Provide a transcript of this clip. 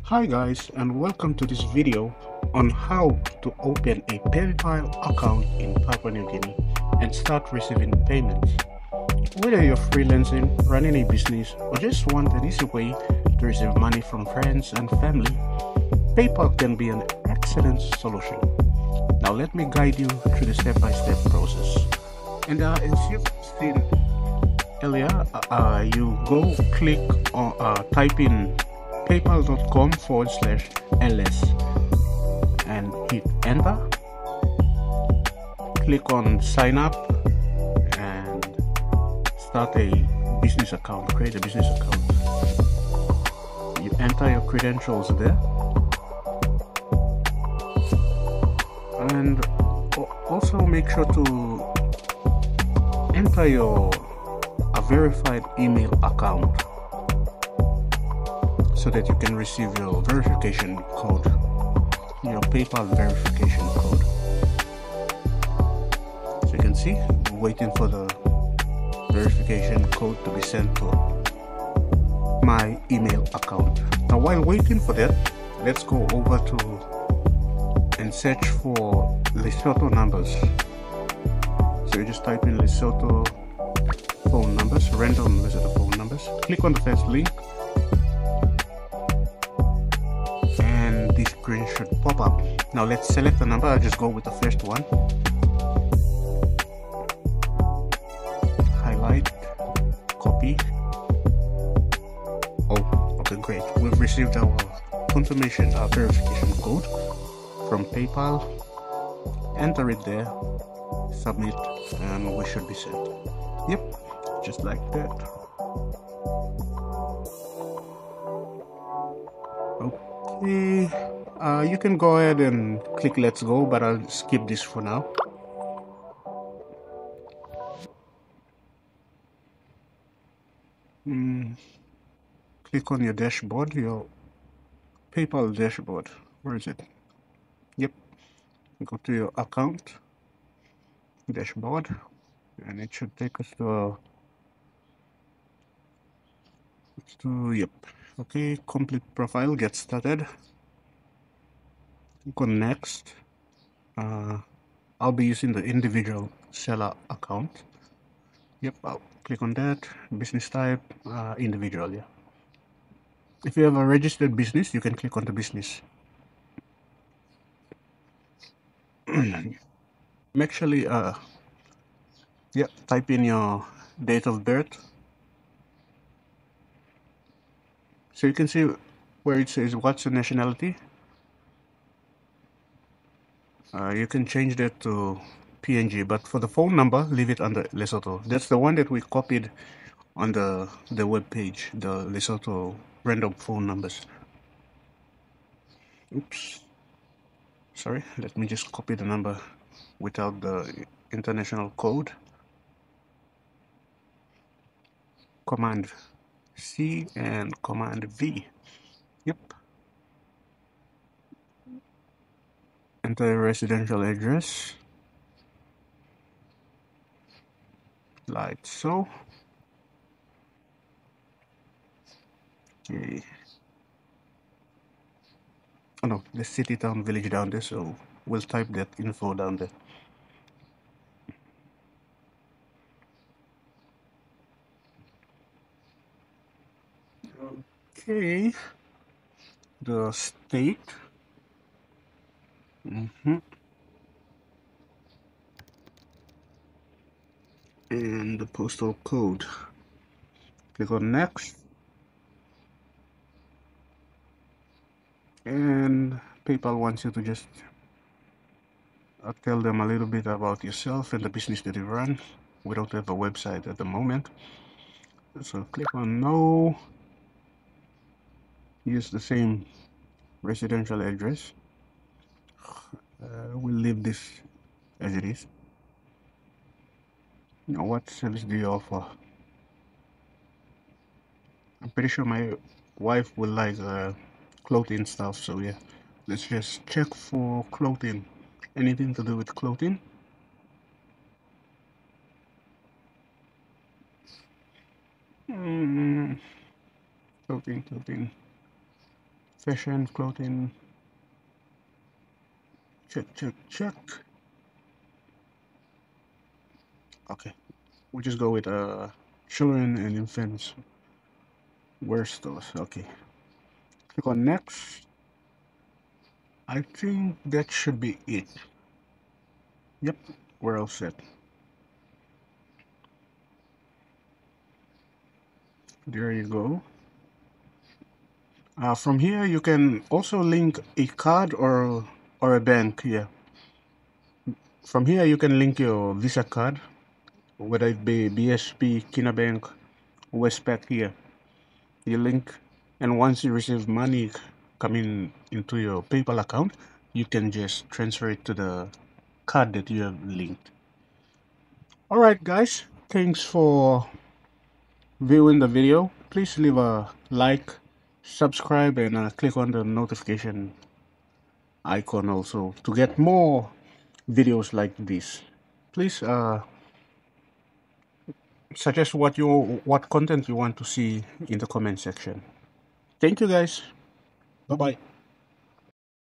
Hi guys and welcome to this video on how to open a PayPal account in Papua New Guinea and start receiving payments. Whether you're freelancing, running a business, or just want an easy way to receive money from friends and family, PayPal can be an excellent solution. Now let me guide you through the step-by-step -step process. And uh, as you've seen earlier, uh, uh, you go click on uh, type in paypal.com forward slash ls and hit enter. Click on sign up and start a business account. Create a business account. You enter your credentials there. And also make sure to enter your a verified email account so that you can receive your verification code, your PayPal verification code. So you can see, waiting for the verification code to be sent to my email account. Now while waiting for that, let's go over to and search for Lesotho numbers. So you just type in Lesotho phone numbers, random Lesotho phone numbers. Click on the first link screen should pop up. Now let's select the number, I'll just go with the first one. Highlight, copy. Oh, okay, great. We've received our confirmation, our verification code from PayPal. Enter it there, submit, and we should be set. Yep, just like that. Okay uh, you can go ahead and click let's go but I'll skip this for now. Mm. click on your dashboard your PayPal dashboard. Where is it? Yep. Go to your account dashboard and it should take us to to yep. Okay complete profile get started click on next. Uh, I'll be using the individual seller account. Yep I'll click on that. Business type uh, individual yeah. If you have a registered business you can click on the business. Actually uh yeah type in your date of birth. So you can see where it says what's your nationality uh, you can change that to PNG but for the phone number leave it under Lesotho. That's the one that we copied on the the web page the Lesotho random phone numbers. Oops. Sorry let me just copy the number without the international code. Command C and command V yep enter residential address. Like so. Okay. Oh no the city town village down there so we'll type that info down there. Okay. The state Mm-hmm. And the postal code. Click on next. And PayPal wants you to just uh, tell them a little bit about yourself and the business that you run. We don't have a website at the moment. So click on no. Use the same residential address we'll leave this as it is. Now what service do you offer? I'm pretty sure my wife will like uh, clothing stuff so yeah. Let's just check for clothing. Anything to do with clothing? Mm, clothing clothing. Fashion clothing check check check. Okay. We'll just go with uh children and infants. Where's those? okay. Click on next. I think that should be it. Yep we're all set. There you go. Uh, from here you can also link a card or or a bank yeah. From here you can link your visa card whether it be BSP, Kina Bank, Westpac here you link and once you receive money coming into your PayPal account you can just transfer it to the card that you have linked. Alright guys. Thanks for viewing the video. Please leave a like subscribe and uh, click on the notification icon also to get more videos like this. Please uh, suggest what you what content you want to see in the comment section. Thank you guys. Bye bye